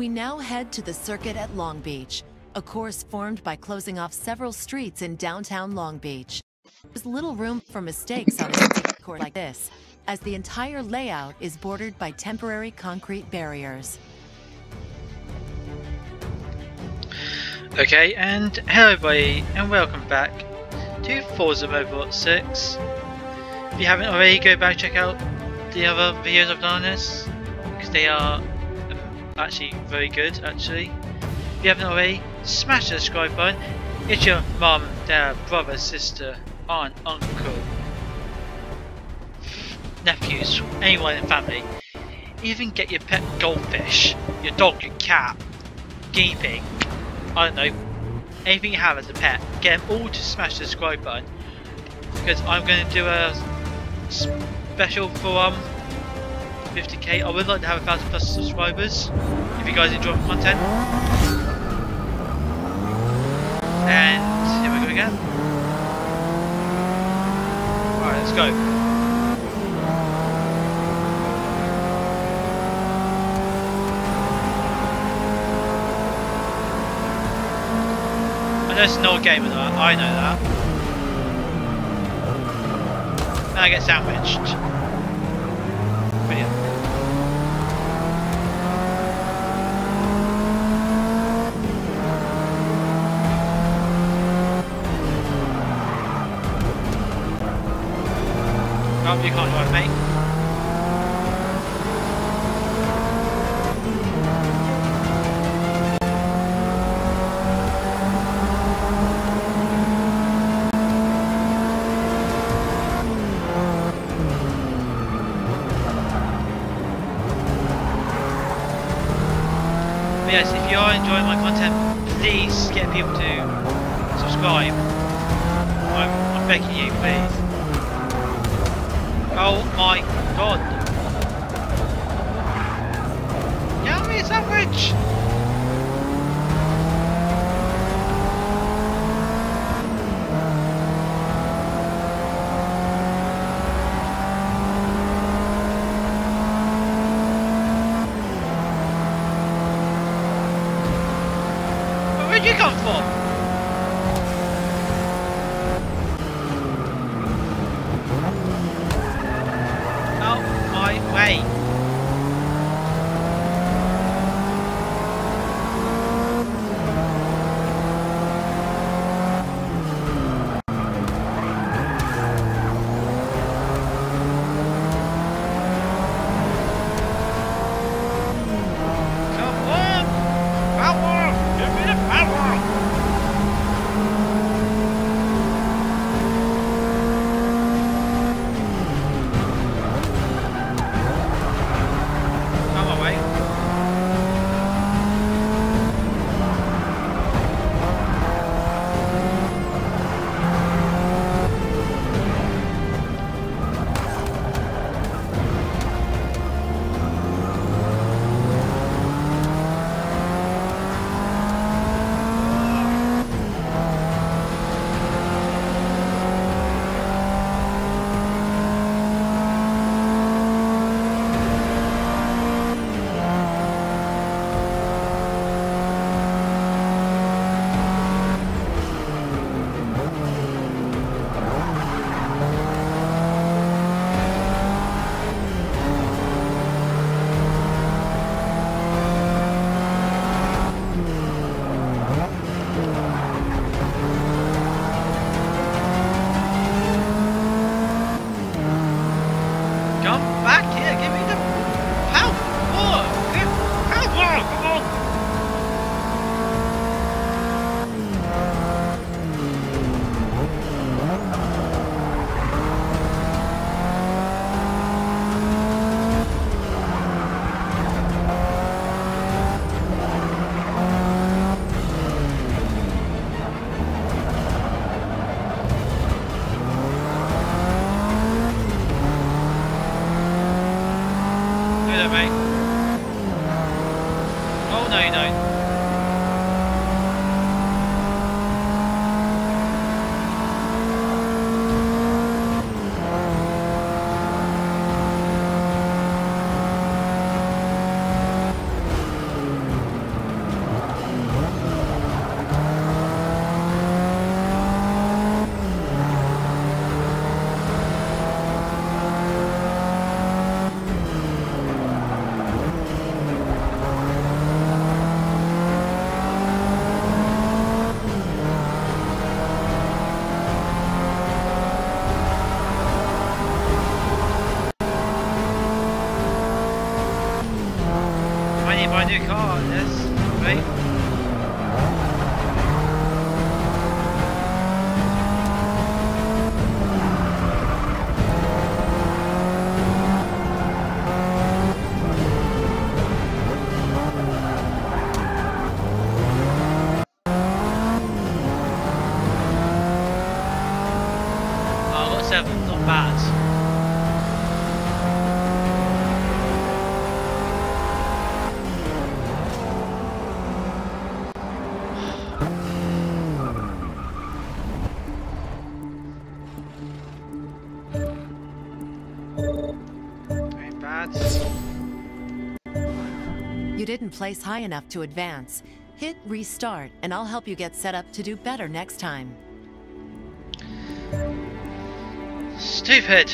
We now head to the circuit at Long Beach, a course formed by closing off several streets in downtown Long Beach. There's little room for mistakes on a course like this, as the entire layout is bordered by temporary concrete barriers. Okay, and hello everybody, and welcome back to Forza Motorsport 6. If you haven't already, go back check out the other videos I've done on this, because they are actually very good, actually. If you haven't already, smash the subscribe button. It's your mum, dad, brother, sister, aunt, uncle, nephews, anyone in family. Even get your pet goldfish, your dog, your cat, guinea pig, I don't know, anything you have as a pet. Get them all to smash the subscribe button because I'm going to do a special for um 50k. I would like to have a thousand plus subscribers if you guys enjoy my content. And here we go again. Alright, let's go. I know it's an old game, and I know that. And I get sandwiched. Oh, you can't drive, mate. You come from? Didn't place high enough to advance. Hit restart and I'll help you get set up to do better next time. Stupid.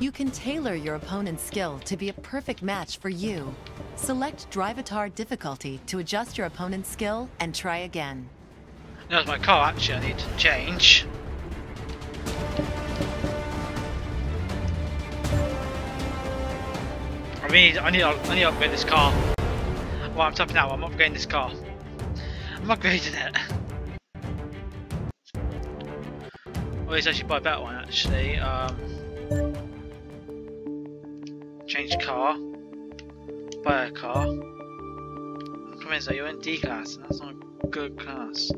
You can tailor your opponent's skill to be a perfect match for you. Select Drivatar difficulty to adjust your opponent's skill and try again. There's my car actually I need to change. I need I need I need to upgrade this car. Well I'm tapping out, I'm upgrading this car. I'm upgrading it. Well it's actually buy a better one actually. Um, change car. Buy a car. Come in, so you're in D class and that's not a good class.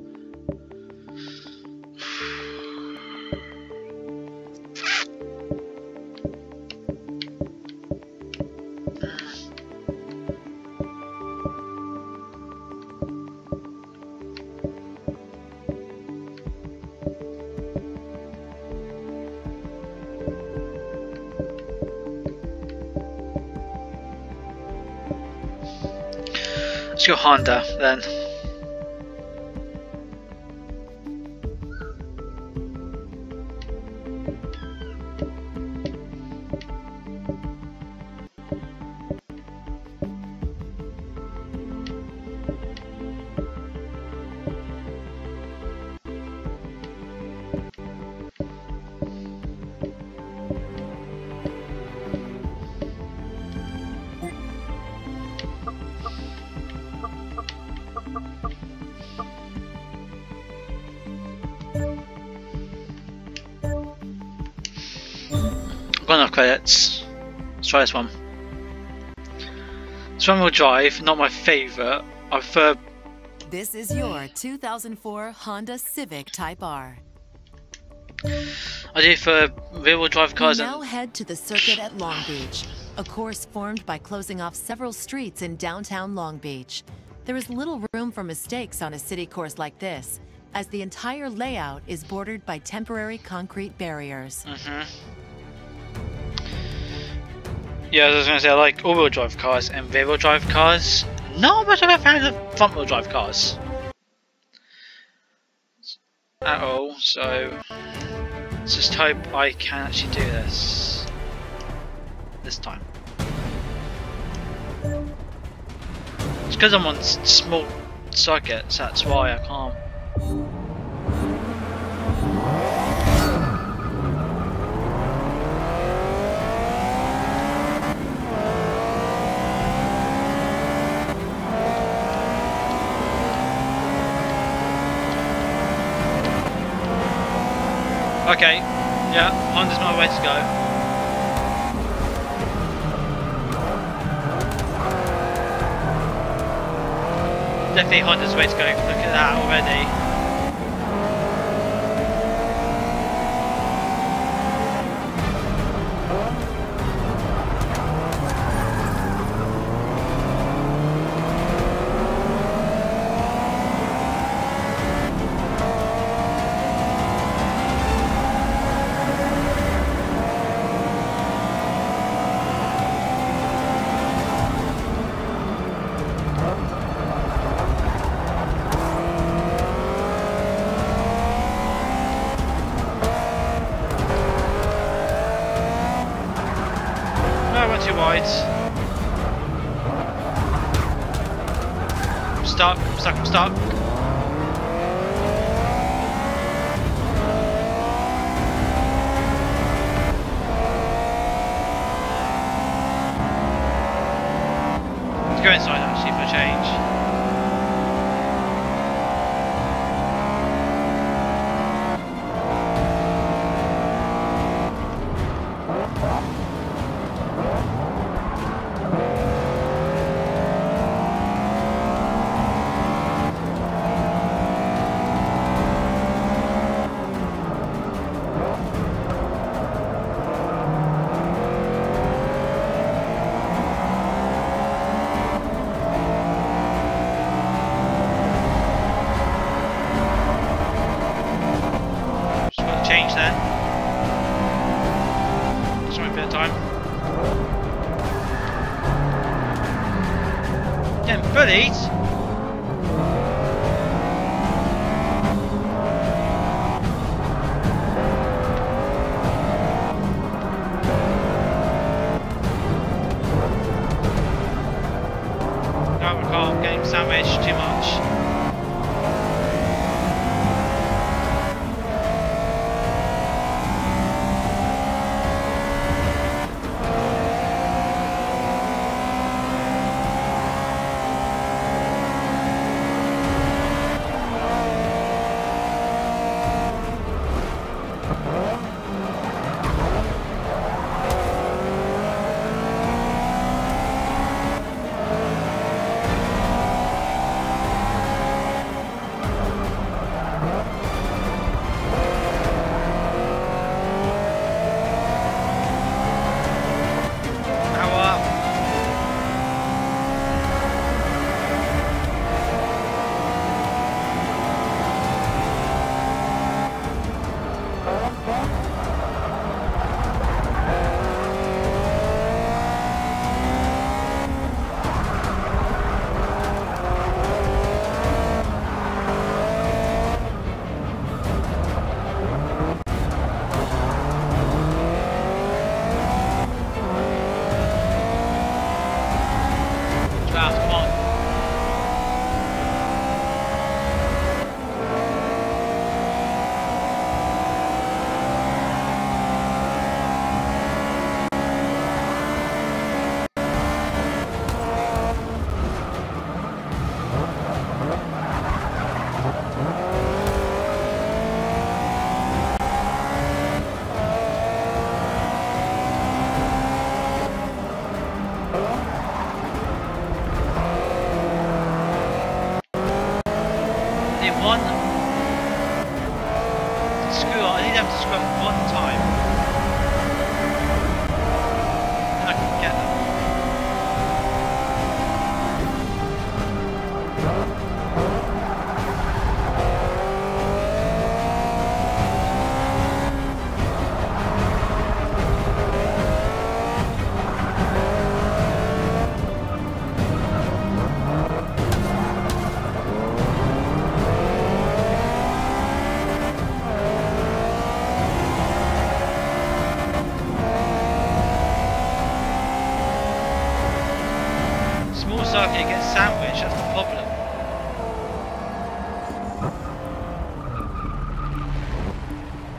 Go Honda then. I've got enough credits. Let's try this one. This one will drive, not my favourite. I prefer This is your 2004 Honda Civic Type R. I do for rear wheel drive We cars now head to the circuit at Long Beach, a course formed by closing off several streets in downtown Long Beach. There is little room for mistakes on a city course like this, as the entire layout is bordered by temporary concrete barriers. Mhm. Yeah, I was gonna say I like all wheel drive cars and rear wheel drive cars. Not much of a fan of front wheel drive cars. At all, so let's just hope I can actually do this. This time. It's because I'm on small circuits, that's why I can't. Okay, yeah, Honda's my way to go. Definitely Honda's way to go. Look at that already. Stuck, I'm stuck, change there. Just a bit of time. Getting bullied! Sandwiched, that's the problem.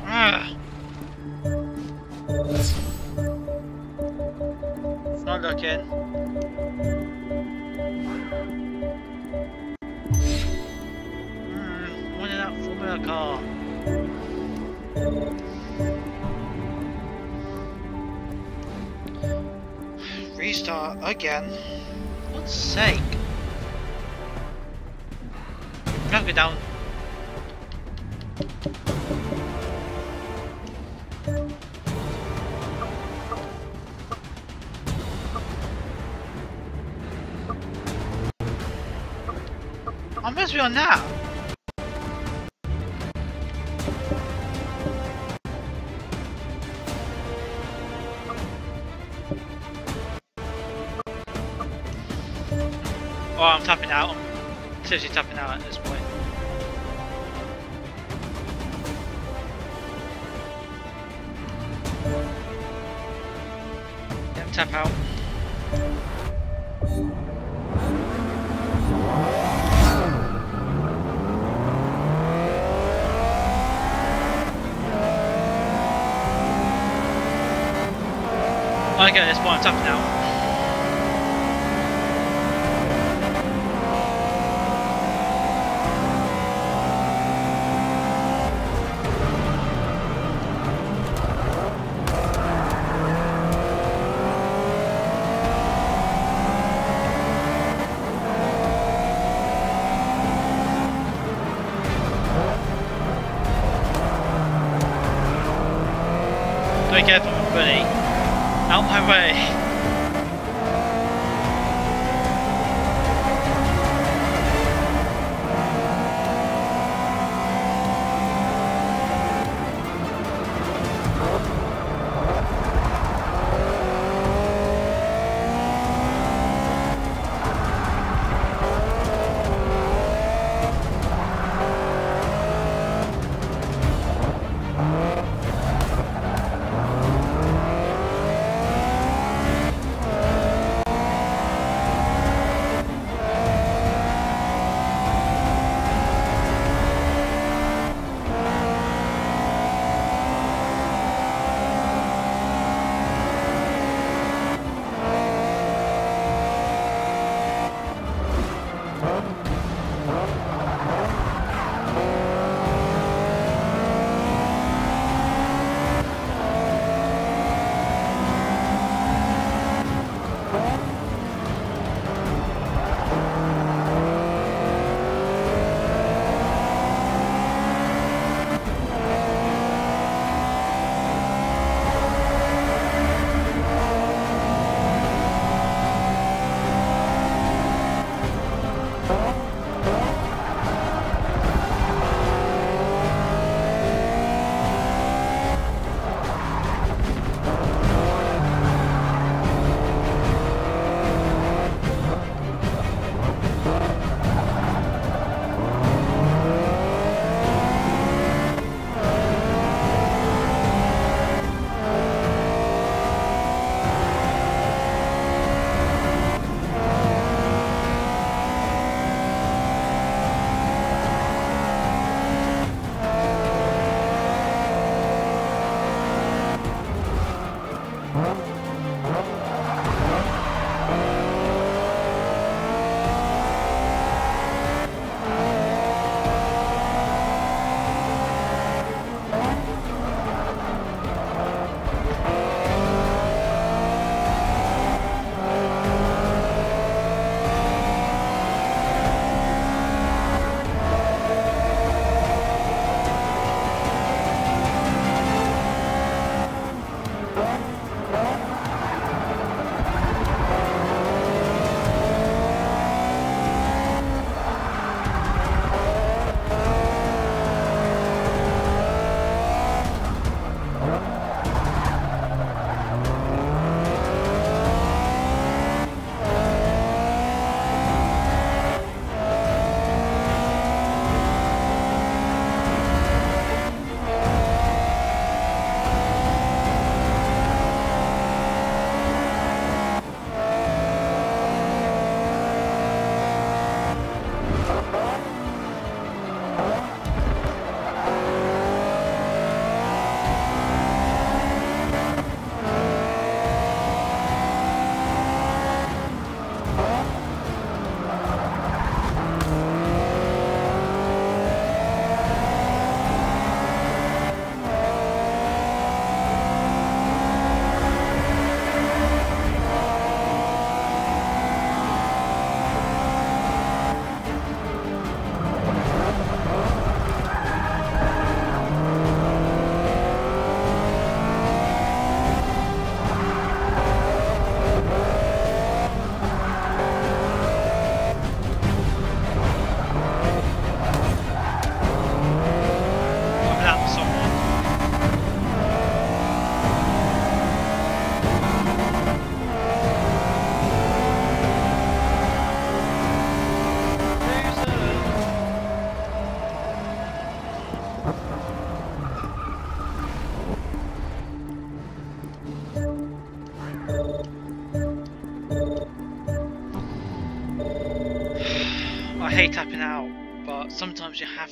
Ah. Not looking. Hmm, one in that Formula car. Restart again. I'm be on now. Oh, I'm tapping out. I'm seriously tapping out at this point. Way.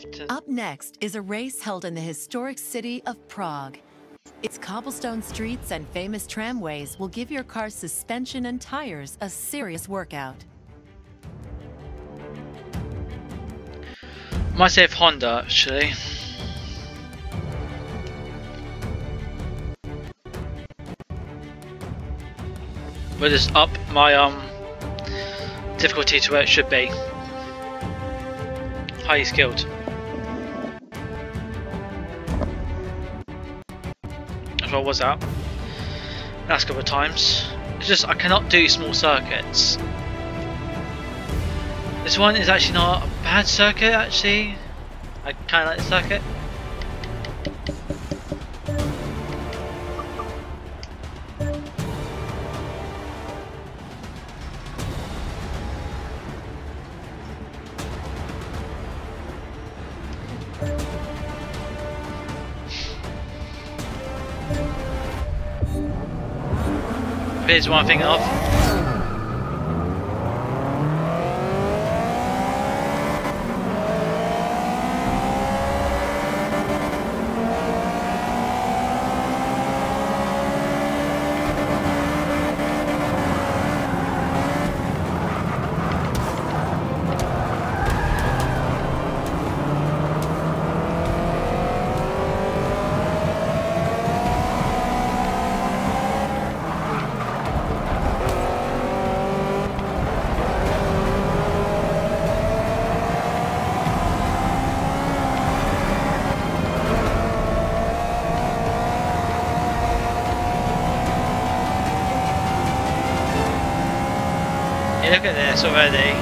Sometimes you have to. Up next is a race held in the historic city of Prague. Its cobblestone streets and famous tramways will give your car's suspension and tires a serious workout. Might save Honda actually. We'll just up my um difficulty to where it should be. Highly skilled. I was at. Last couple of times. It's just I cannot do small circuits. This one is actually not a bad circuit actually. I kinda like the circuit. Here's one thing off. Yeah, look at this already.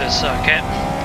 This circuit.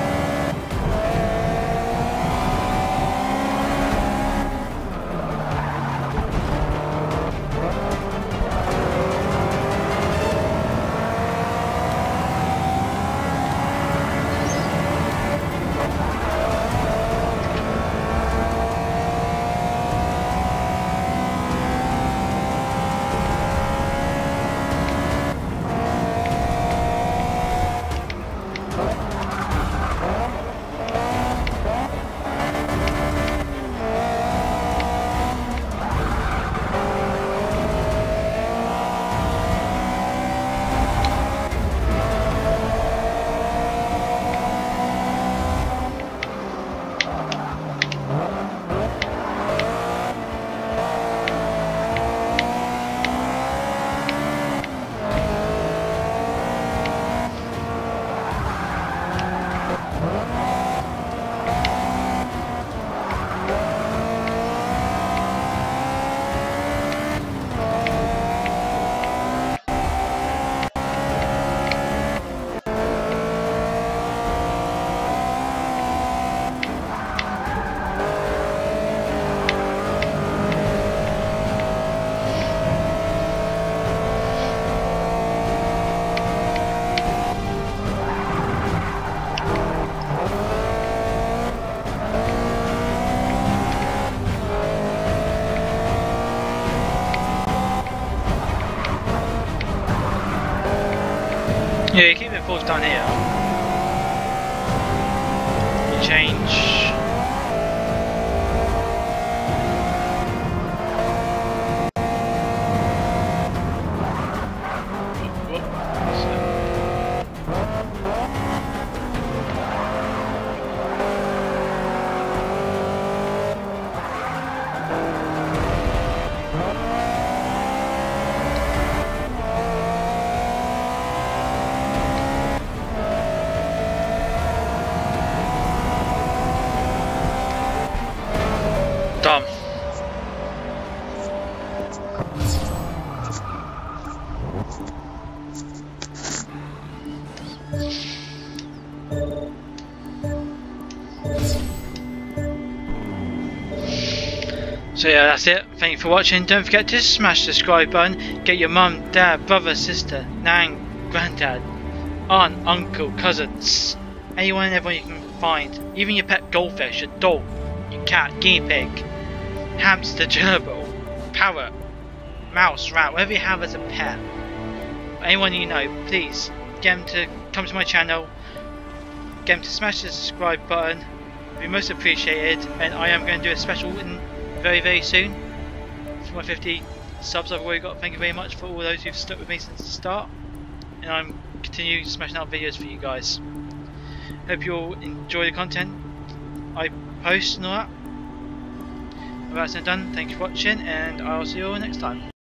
Yeah, you keep it forced down here. So yeah, that's it. Thank you for watching. Don't forget to smash the subscribe button. Get your mum, dad, brother, sister, nan, granddad, aunt, uncle, cousins, anyone and everyone you can find. Even your pet goldfish, your dog, your cat, guinea pig, hamster, gerbil, parrot, mouse, rat, whatever you have as a pet. Anyone you know, please get them to come to my channel. Get them to smash the subscribe button. It'd be most appreciated. And I am going to do a special very very soon for my 50 subs I've already got. Thank you very much for all those who've stuck with me since the start. And I'm continuing smashing out videos for you guys. Hope you all enjoy the content I post and all that. With that done, thank you for watching and I'll see you all next time.